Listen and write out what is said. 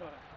Oh.